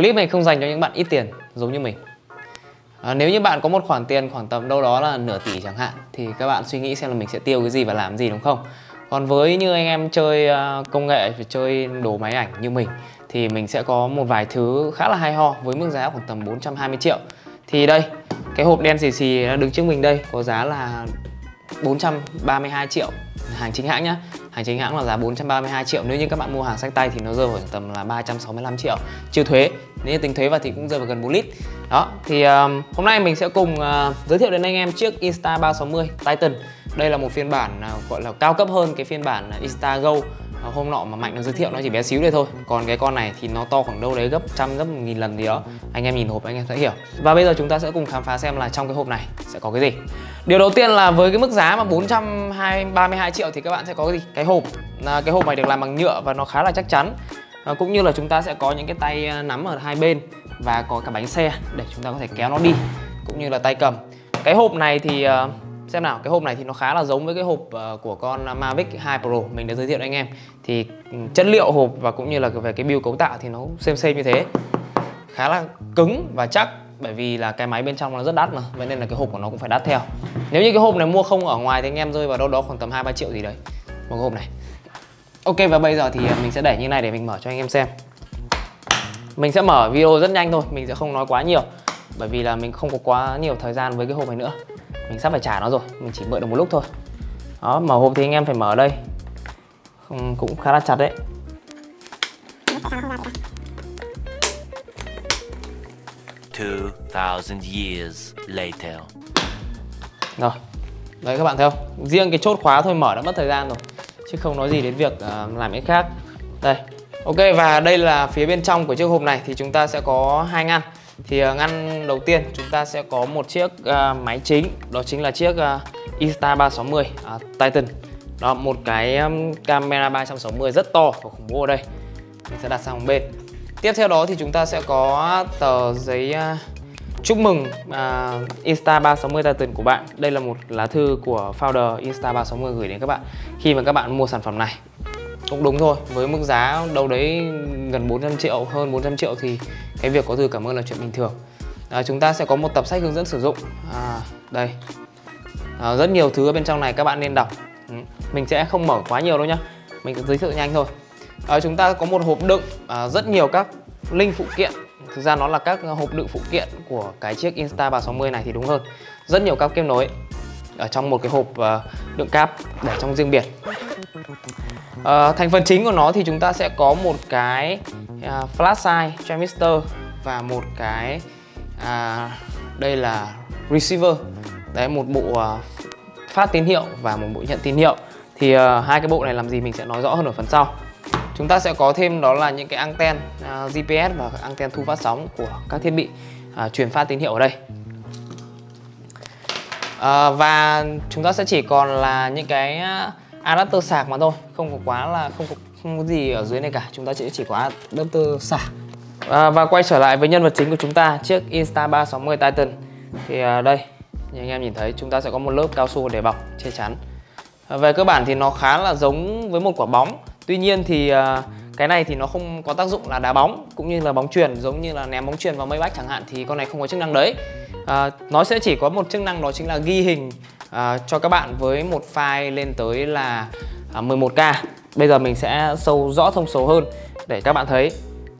Clip này không dành cho những bạn ít tiền giống như mình. À, Nếu như bạn có một khoản tiền khoảng tầm đâu đó là nửa tỷ chẳng hạn Thì các bạn suy nghĩ xem là mình sẽ tiêu cái gì và làm gì đúng không? Còn với như anh em chơi à, công nghệ, chơi đồ máy ảnh như mình Thì mình sẽ có một vài thứ khá là hay ho với mức giá khoảng tầm 420 triệu. Thì đây, cái hộp đen xì xì đứng trước mình đây có giá là 432 triệu hàng chính hãng nhá. Hàng chính hãng là giá 432 triệu. Nếu như các bạn mua hàng sách tay thì nó rơi vào tầm là 365 triệu chưa thuế. Nếu như tính thuế vào thì cũng rơi vào gần 4 lít. Đó thì um, hôm nay mình sẽ cùng uh, giới thiệu đến anh em chiếc Insta 360 Titan. Đây là một phiên bản uh, gọi là cao cấp hơn cái phiên bản uh, Insta Go. Hôm nọ mà mạnh nó giới thiệu nó chỉ bé xíu đây thôi. Còn cái con này thì nó to khoảng đâu đấy gấp trăm gấp một nghìn lần gì đó. Anh em nhìn hộp anh em sẽ hiểu. Và bây giờ chúng ta sẽ cùng khám phá xem là trong cái hộp này sẽ có cái gì điều đầu tiên là với cái mức giá mà 432 triệu thì các bạn sẽ có cái gì? Cái hộp. Là cái hộp này được làm bằng nhựa và nó khá là chắc chắn. À, cũng như là chúng ta sẽ có những cái tay à, nắm ở hai bên và có cả bánh xe để chúng ta có thể kéo nó đi cũng như là tay cầm. Cái hộp này thì à, xem nào cái hộp này thì nó khá là giống với cái hộp à, của con Mavic 2 Pro. Mình đã giới thiệu anh em. Thì ừ, chất liệu hộp và cũng như là về cái build cấu tạo thì nó xem xem như thế. Khá là cứng và chắc bởi vì là cái máy bên trong nó rất đắt mà, vậy nên là cái hộp của nó cũng phải đắt theo. Nếu như cái hộp này mua không ở ngoài thì anh em rơi vào đâu đó khoảng tầm hai, ba triệu gì đấy, một cái hộp này. Ok, và bây giờ thì à, mình sẽ để như này để mình mở cho anh em xem. Mình sẽ mở video rất nhanh thôi, mình sẽ không nói quá nhiều. Bởi vì là mình không có quá nhiều thời gian với cái hộp này nữa. Mình sắp phải trả nó rồi, mình chỉ mượn được một lúc thôi. Đó, mở hộp thì anh em phải mở ở đây cũng khá là chặt đấy. Two thousand years later. Rồi, đấy các bạn thấy không? Riêng cái chốt khóa thôi mở đã mất thời gian rồi Chứ không nói gì đến việc uh, làm cái khác. Đây, ok và đây là phía bên trong của chiếc hộp này Thì chúng ta sẽ có hai ngăn. Thì uh, ngăn đầu tiên chúng ta sẽ có một chiếc uh, máy chính đó chính là chiếc uh, Insta360 uh, Titan. Đó một cái um, camera 360 rất to và khủng bố ở đây. Mình sẽ đặt sang một bên tiếp theo đó thì chúng ta sẽ có tờ giấy uh, chúc mừng uh, Insta360 Titan của bạn. Đây là một lá thư của founder Insta360 gửi đến các bạn khi mà các bạn mua sản phẩm này. Cũng đúng thôi với mức giá đâu đấy gần 400 triệu hơn 400 triệu thì cái việc có thư cảm ơn là chuyện bình thường. À, chúng ta sẽ có một tập sách hướng dẫn sử dụng. À, đây. À, rất nhiều thứ ở bên trong này các bạn nên đọc. Ừ. mình sẽ không mở quá nhiều đâu nhá. Mình sẽ giới thiệu nhanh thôi à, chúng ta có một hộp đựng à, rất nhiều các link phụ kiện. Thực ra nó là các hộp đựng phụ kiện của cái chiếc Insta 360 này thì đúng hơn. Rất nhiều các kết nối ở trong một cái hộp à, đựng cáp để trong riêng biệt. À, thành phần chính của nó thì chúng ta sẽ có một cái à, flash size transistor và một cái à, đây là receiver. Đấy một bộ à, phát tín hiệu và một bộ nhận tín hiệu. Thì uh, hai cái bộ này làm gì mình sẽ nói rõ hơn ở phần sau chúng ta sẽ có thêm đó là những cái anten à, uh, GPS và anten thu phát sóng của các thiết bị uh, truyền phát tín hiệu ở đây. Uh, và chúng ta sẽ chỉ còn là những cái adapter sạc mà thôi không có quá là không có, không có gì ở dưới này cả. Chúng ta chỉ chỉ có adapter sạc. Uh, và quay trở lại với nhân vật chính của chúng ta chiếc Insta360 Titan. Thì uh, đây như anh em nhìn thấy chúng ta sẽ có một lớp cao su để bọc che chắn. Về cơ bản thì nó khá là giống với một quả bóng tuy nhiên thì ờ, cái này thì nó không có tác dụng là đá bóng cũng như là bóng truyền giống như là ném bóng truyền vào mây bách chẳng hạn thì con này không có chức năng đấy. À, nó sẽ chỉ có một chức năng đó chính là ghi hình à, cho các bạn với một file lên tới là à, 11k bây giờ mình sẽ sâu rõ thông số hơn để các bạn thấy.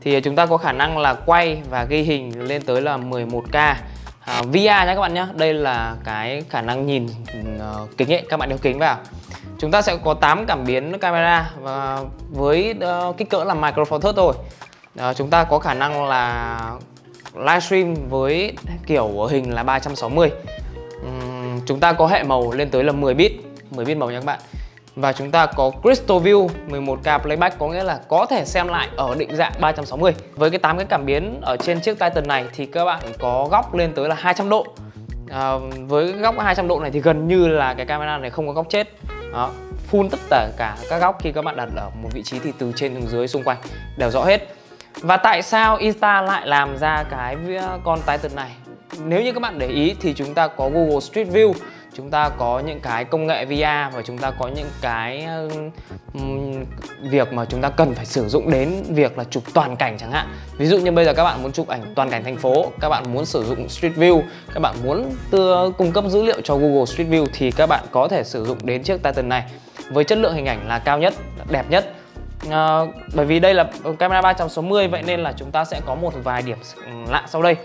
Thì chúng ta có khả năng là quay và ghi hình lên tới là 11k à, VR nhé các bạn nhé đây là cái khả năng nhìn uh, kính ấy. Các bạn đeo kính vào chúng ta sẽ có 8 cảm biến camera và với uh, kích cỡ là micro four thirds thôi. Uh, chúng ta có khả năng là livestream với kiểu hình là 360 uhm, chúng ta có hệ màu lên tới là 10 bit 10 bit màu nha các bạn. Và chúng ta có Crystal View 11K Playback có nghĩa là có thể xem lại ở định dạng 360 với cái 8 cái cảm biến ở trên chiếc Titan này thì các bạn có góc lên tới là 200 độ. À, với góc 200 độ này thì gần như là cái camera này không có góc chết đó, full tất cả các góc khi các bạn đặt ở một vị trí thì từ trên xuống dưới xung quanh đều rõ hết. Và tại sao Insta lại làm ra cái con tái tật này? Nếu như các bạn để ý thì chúng ta có Google Street View chúng ta có những cái công nghệ VR và chúng ta có những cái um, việc mà chúng ta cần phải sử dụng đến việc là chụp toàn cảnh chẳng hạn. Ví dụ như bây giờ các bạn muốn chụp ảnh toàn cảnh thành phố các bạn muốn sử dụng Street View các bạn muốn tưa, cung cấp dữ liệu cho Google Street View thì các bạn có thể sử dụng đến chiếc Titan này với chất lượng hình ảnh là cao nhất đẹp nhất. À, bởi vì đây là ờ, camera 360 vậy nên là chúng ta sẽ có một vài điểm lạ sau đây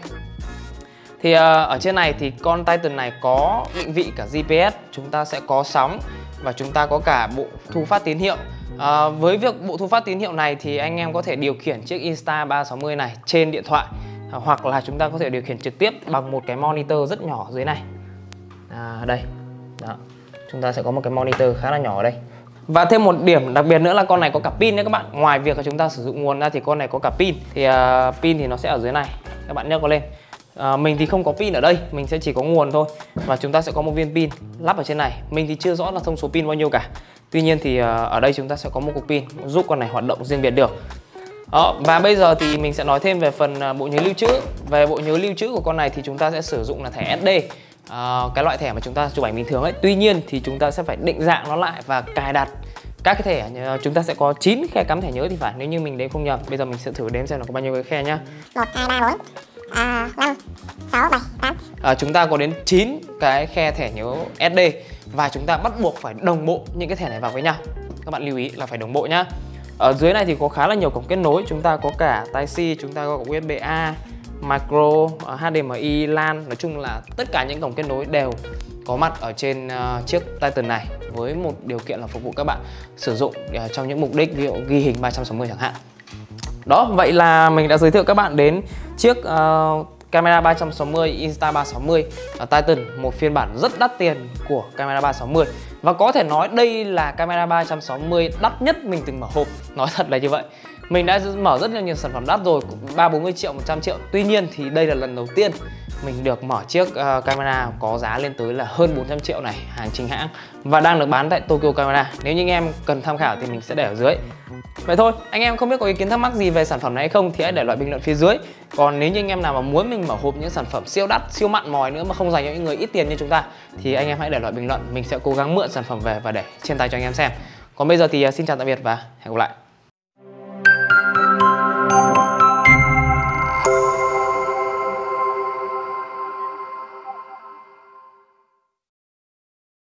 thì uh, ở trên này thì con Titan này có định vị cả GPS chúng ta sẽ có sóng và chúng ta có cả bộ thu phát tín hiệu. À, với việc bộ thu phát tín hiệu này thì anh em có thể điều khiển chiếc Insta 360 này trên điện thoại à, hoặc là chúng ta có thể điều khiển trực tiếp bằng một cái monitor rất nhỏ dưới này. À, đây đó chúng ta sẽ có một cái monitor khá là nhỏ ở đây. Và thêm một điểm đặc biệt nữa là con này có cả pin nhé các bạn. Ngoài việc là chúng ta sử dụng nguồn ra thì con này có cả pin. Thì uh, pin thì nó sẽ ở dưới này. Các bạn nhấc có lên à, Mình thì không có pin ở đây Mình sẽ chỉ có nguồn thôi. Và chúng ta sẽ có một viên pin lắp ở trên này. Mình thì chưa rõ là thông số pin bao nhiêu cả. Tuy nhiên thì à, ở đây chúng ta sẽ có một cục pin Giúp con này hoạt động riêng biệt được. Đó, và bây giờ thì mình sẽ nói thêm về phần à, bộ nhớ lưu trữ. Về bộ nhớ lưu trữ của con này thì chúng ta sẽ sử dụng là thẻ SD à, cái loại thẻ mà chúng ta chụp ảnh bình thường ấy. Tuy nhiên thì chúng ta sẽ phải định dạng nó lại và cài đặt các cái thẻ chúng ta sẽ có 9 khe cắm thẻ nhớ thì phải. Nếu như mình đếm không nhầm bây giờ mình sẽ thử đếm xem là có bao nhiêu cái khe nhá. 1, 2, 3, 4 à, 5, 6, 7, 8 à, chúng ta có đến 9 cái khe thẻ nhớ SD và chúng ta bắt buộc phải đồng bộ những cái thẻ này vào với nhau. Các bạn lưu ý là phải đồng bộ nhá. Ở dưới này thì có khá là nhiều cổng kết nối chúng ta có cả Type C, chúng ta có USB A micro, à, HDMI, LAN. Nói chung là tất cả những cổng kết nối đều có mặt ở trên uh, chiếc Titan này với một điều kiện là phục vụ các bạn sử dụng uh, trong những mục đích ví dụ ghi hình 360 chẳng hạn đó, vậy là mình đã giới thiệu các bạn đến chiếc uh, camera 360 Insta360 uh, Titan một phiên bản rất đắt tiền của camera 360 và có thể nói đây là camera 360 đắt nhất mình từng mở hộp. Nói thật là như vậy. Mình đã mở rất là nhiều sản phẩm đắt rồi ba bốn mươi triệu 100 triệu. Tuy nhiên thì đây là lần đầu tiên mình được mở chiếc uh, camera có giá lên tới là hơn 400 triệu này hàng chính hãng và đang được bán tại Tokyo Camera. Nếu như anh em cần tham khảo thì mình sẽ để ở dưới. Vậy thôi, anh em không biết có ý kiến thắc mắc gì về sản phẩm này hay không thì hãy để lại bình luận phía dưới. Còn nếu như anh em nào mà muốn mình mở hộp những sản phẩm siêu đắt, siêu mặn mòi nữa mà không dành cho những người ít tiền như chúng ta thì anh em hãy để lại bình luận, mình sẽ cố gắng mượn sản phẩm về và để trên tay cho anh em xem. Còn bây giờ thì à, xin chào tạm biệt và hẹn gặp lại.